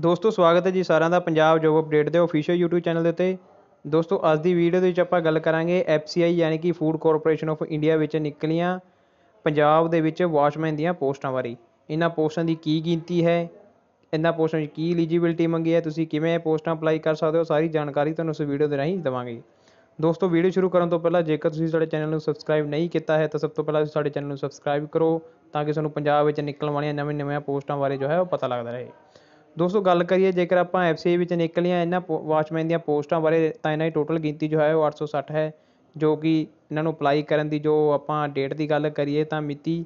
ਦੋਸਤੋ, ਸਵਾਗਤ ਹੈ ਜੀ ਸਾਰਿਆਂ ਦਾ ਪੰਜਾਬ ਜੋਬ ਅਪਡੇਟ ਦੇ ਅਫੀਸ਼ੀਅਲ YouTube ਚੈਨਲ ਦੇ ਉੱਤੇ। ਦੋਸਤੋ, ਅੱਜ ਦੀ ਵੀਡੀਓ ਦੇ ਵਿੱਚ ਆਪਾਂ ਗੱਲ ਕਰਾਂਗੇ FCI ਯਾਨੀ ਕਿ ਫੂਡ ਕਾਰਪੋਰੇਸ਼ਨ ਆਫ ਇੰਡੀਆ ਵਿੱਚ ਨਿਕਲੀਆਂ ਪੰਜਾਬ ਦੇ ਵਿੱਚ ਵਾਚਮੈਨ ਦੀਆਂ ਪੋਸਟਾਂ ਬਾਰੇ। ਇਹਨਾਂ ਪੋਸਟਾਂ ਦੀ ਕੀ ਗਿਣਤੀ ਹੈ? ਇਹਨਾਂ ਪੋਸਟਾਂ ਵਿੱਚ ਕੀ ਐਲੀਜੀਬਿਲਟੀ ਮੰਗੀ ਹੈ? ਤੁਸੀਂ ਕਿਵੇਂ ਇਹ ਪੋਸਟਾਂ ਅਪਲਾਈ ਕਰ ਸਕਦੇ ਹੋ? ਸਾਰੀ ਜਾਣਕਾਰੀ ਤੁਹਾਨੂੰ ਇਸ ਵੀਡੀਓ ਦੇ ਰਾਹੀਂ ਦੇਵਾਂਗੇ। ਦੋਸਤੋ ਵੀਡੀਓ ਸ਼ੁਰੂ ਕਰਨ ਤੋਂ ਪਹਿਲਾਂ ਜੇਕਰ ਤੁਸੀਂ ਸਾਡੇ ਚੈਨਲ ਨੂੰ ਸਬਸਕ੍ਰਾਈਬ ਨਹੀਂ ਕੀਤਾ ਹੈ, ਤਾਂ ਸਭ ਤੋਂ ਪਹਿਲਾਂ ਸਾਡੇ ਚੈਨਲ ਨੂੰ ਸਬਸਕ੍ਰਾਈਬ ਕਰੋ, ਤਾਂ ਕਿ ਤੁਹਾਨੂੰ ਪੰਜਾਬ ਵਿੱਚ ਨਿਕਲਣ ਵਾਲੀਆਂ ਨਵੀਆਂ-ਨਵੀਆਂ ਪੋਸਟਾਂ ਬਾਰੇ ਜੋ ਹੈ ਉਹ ਪਤਾ ਲੱਗਦਾ ਰਹੇ। ਦੋਸਤੋ, ਗੱਲ ਕਰੀਏ ਜੇਕਰ ਆਪਾਂ ਐਫਸੀਆਈ ਵਿੱਚ ਨਿਕਲੀਆਂ ਇਹਨਾਂ ਵਾਚਮੈਨ ਦੀਆਂ ਪੋਸਟਾਂ ਬਾਰੇ, ਤਾਂ ਇਹਨਾਂ ਦੀ ਟੋਟਲ ਗਿਣਤੀ ਜੋ ਹੈ ਉਹ 860 ਹੈ, ਜੋ ਕਿ ਇਹਨਾਂ ਨੂੰ ਅਪਲਾਈ ਕਰਨ ਦੀ ਜੋ ਆਪਾਂ ਡੇਟ ਦੀ ਗੱਲ ਕਰੀਏ, ਤਾਂ ਮਿਤੀ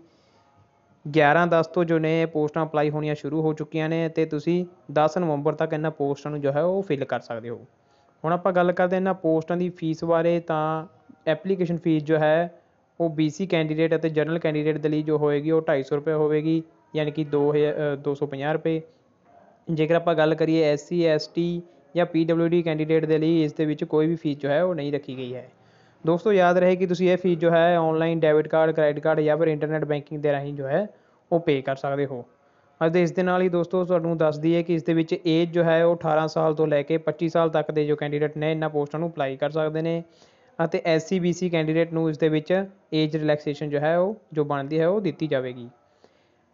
11 10 ਤੋਂ ਜੋ ਨੇ ਪੋਸਟਾਂ ਅਪਲਾਈ ਹੋਣੀਆਂ ਸ਼ੁਰੂ ਹੋ ਚੁੱਕੀਆਂ ਨੇ ਤੇ ਤੁਸੀਂ 10 ਨਵੰਬਰ ਤੱਕ ਇਹਨਾਂ ਪੋਸਟਾਂ ਨੂੰ ਜੋ ਹੈ ਉਹ ਫਿਲ ਕਰ ਸਕਦੇ ਹੋ। ਹੁਣ ਆਪਾਂ ਗੱਲ ਕਰਦੇ ਇਹਨਾਂ ਪੋਸਟਾਂ ਦੀ ਫੀਸ ਬਾਰੇ, ਤਾਂ ਐਪਲੀਕੇਸ਼ਨ ਫੀਸ ਜੋ ਹੈ, ਉਹ BC ਕੈਂਡੀਡੇਟ ਅਤੇ ਜਨਰਲ ਕੈਂਡੀਡੇਟ ਦੇ ਲਈ ਜੋ ਹੋਏਗੀ, ਉਹ 250 ਰੁਪਏ ਹੋਵੇਗੀ, ਯਾਨੀ ਕਿ 2000 250 ਰੁਪਏ। ਜੇਕਰ ਆਪਾਂ ਗੱਲ ਕਰੀਏ ਐਸ ਸੀ ਐਸ ਟੀ ਜਾਂ ਪੀ ਡਬਲਿਊ ਡੀ ਕੈਂਡੀਡੇਟ ਦੇ ਲਈ, ਇਸ ਦੇ ਵਿੱਚ ਕੋਈ ਵੀ ਫੀਸ ਜੋ ਹੈ ਉਹ ਨਹੀਂ ਰੱਖੀ ਗਈ ਹੈ। ਦੋਸਤੋ, ਯਾਦ ਰਹੇ ਕਿ ਤੁਸੀਂ ਇਹ ਫੀਸ ਜੋ ਹੈ online debit card credit card ਜਾਂ ਫਿਰ ਇੰਟਰਨੈਟ ਬੈਂਕਿੰਗ ਦੇ ਰਾਹੀਂ ਜੋ ਹੈ ਉਹ ਪੇ ਕਰ ਸਕਦੇ ਹੋ। ਅਤੇ ਇਸ ਦੇ ਨਾਲ ਹੀ ਦੋਸਤੋ, ਤੁਹਾਨੂੰ ਦੱਸ ਦਈਏ ਕਿ ਇਸ ਦੇ ਵਿੱਚ ਏਜ ਜੋ ਹੈ ਉਹ 18 ਸਾਲ ਤੋਂ ਲੈ ਕੇ 25 ਸਾਲ ਤੱਕ ਦੇ ਜੋ ਕੈਂਡੀਡੇਟ ਨੇ, ਇਹਨਾਂ ਪੋਸਟਾਂ ਨੂੰ ਅਪਲਾਈ ਕਰ ਸਕਦੇ ਨੇ। ਅਤੇ S C B C candidate ਨੂੰ ਇਸ ਦੇ ਵਿੱਚ ਏਜ ਰਿਲੈਕਸੇਸ਼ਨ ਜੋ ਹੈ ਉਹ, ਜੋ ਬਣਦੀ ਹੈ ਉਹ ਦਿੱਤੀ ਜਾਵੇਗੀ।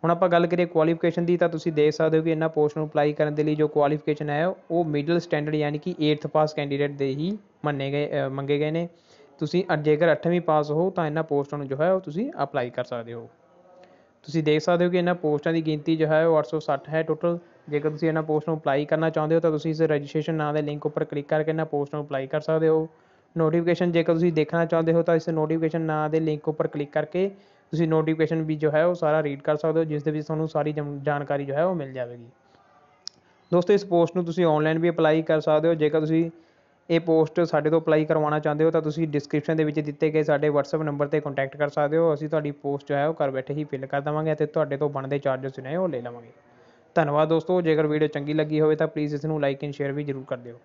ਹੁਣ ਆਪਾਂ ਗੱਲ ਕਰੀਏ ਕੁਆਲੀਫਿਕੇਸ਼ਨ ਦੀ, ਤਾਂ ਤੁਸੀਂ ਦੇਖ ਸਕਦੇ ਹੋ ਕਿ ਇਹਨਾਂ ਪੋਸਟ ਨੂੰ ਅਪਲਾਈ ਕਰਨ ਦੇ ਲਈ ਜੋ ਕੁਆਲੀਫਿਕੇਸ਼ਨ ਹੈ, ਉਹ ਮਿਡਲ ਸਟੈਂਡਰਡ ਯਾਨੀ ਕਿ 8th ਪਾਸ ਕੈਂਡੀਡੇਟ ਦੇ ਹੀ ਮੰਨੇ ਗਏ ਮੰਗੇ ਗਏ ਨੇ। ਤੁਸੀਂ ਜੇਕਰ 8ਵੀਂ ਪਾਸ ਹੋ, ਤਾਂ ਇਹਨਾਂ ਪੋਸਟਾਂ ਨੂੰ ਜੋ ਹੈ, ਉਹ ਤੁਸੀਂ ਅਪਲਾਈ ਕਰ ਸਕਦੇ ਹੋ। ਤੁਸੀਂ ਦੇਖ ਸਕਦੇ ਹੋ ਕਿ ਇਹਨਾਂ ਪੋਸਟਾਂ ਦੀ ਗਿਣਤੀ ਜੋ ਹੈ, ਉਹ 860 ਹੈ ਟੋਟਲ ਜੇਕਰ ਤੁਸੀਂ ਇਹਨਾਂ ਪੋਸਟ ਨੂੰ ਅਪਲਾਈ ਕਰਨਾ ਚਾਹੁੰਦੇ ਹੋ, ਤਾਂ ਤੁਸੀਂ ਇਸ ਰਜਿਸਟ੍ਰੇਸ਼ਨ ਨਾਂ ਦੇ ਲਿੰਕ ਉੱਪਰ ਕਲਿੱਕ ਕਰਕੇ ਇਹਨਾਂ ਪੋਸਟ ਨੂੰ ਅਪਲਾਈ ਕਰ ਸਕਦੇ ਹੋ। ਨੋਟੀਫਿਕੇਸ਼ਨ ਜੇਕਰ ਤੁਸੀਂ ਦੇਖਣਾ ਚਾਹੁੰਦੇ ਹੋ, ਤਾਂ ਇਸ ਨੋਟੀਫਿਕੇਸ਼ਨ ਨਾਂ ਦੇ ਲਿੰਕ ਉੱਪਰ ਕਲਿੱਕ ਕਰਕੇ ਤੁਸੀਂ ਨੋਟੀਫਿਕੇਸ਼ਨ ਵੀ ਜੋ ਹੈ ਉਹ ਸਾਰਾ ਰੀਡ ਕਰ ਸਕਦੇ ਹੋ, ਜਿਸ ਦੇ ਵਿੱਚ ਤੁਹਾਨੂੰ ਸਾਰੀ ਜਾਣਕਾਰੀ ਜੋ ਹੈ ਉਹ ਮਿਲ ਜਾਵੇਗੀ। ਦੋਸਤੋ, ਇਸ ਪੋਸਟ ਨੂੰ ਤੁਸੀਂ ਆਨਲਾਈਨ ਵੀ ਅਪਲਾਈ ਕਰ ਸਕਦੇ ਹੋ। ਜੇਕਰ ਤੁਸੀਂ ਇਹ ਪੋਸਟ ਸਾਡੇ ਤੋਂ ਅਪਲਾਈ ਕਰਵਾਉਣਾ ਚਾਹੁੰਦੇ ਹੋ, ਤਾਂ ਤੁਸੀਂ ਡਿਸਕ੍ਰਿਪਸ਼ਨ ਦੇ ਵਿੱਚ ਦਿੱਤੇ ਗਏ ਸਾਡੇ WhatsApp ਨੰਬਰ ਤੇ ਕੰਟੈਕਟ ਕਰ ਸਕਦੇ ਹੋ। ਅਸੀਂ ਤੁਹਾਡੀ ਪੋਸਟ ਜੋ ਹੈ ਉਹ ਘਰ ਬੈਠੇ ਹੀ ਫਿਲ ਕਰ ਦੇਵਾਂਗੇ ਅਤੇ ਤੁਹਾਡੇ ਤੋਂ ਬਣਦੇ ਚਾਰजेस ਨੇ ਉਹ ਲੈ ਲਵਾਂਗੇ। ਧੰਨਵਾਦ ਦੋਸਤੋ। ਜੇਕਰ ਵੀਡੀਓ ਚੰਗੀ ਲੱਗੀ ਹੋਵੇ ਤਾਂ ਪਲੀਜ਼ ਇਸ ਨੂੰ ਲਾਈਕ ਐਂਡ ਸ਼ੇਅਰ ਵੀ ਜ਼ਰੂਰ ਕਰ ਦਿਓ।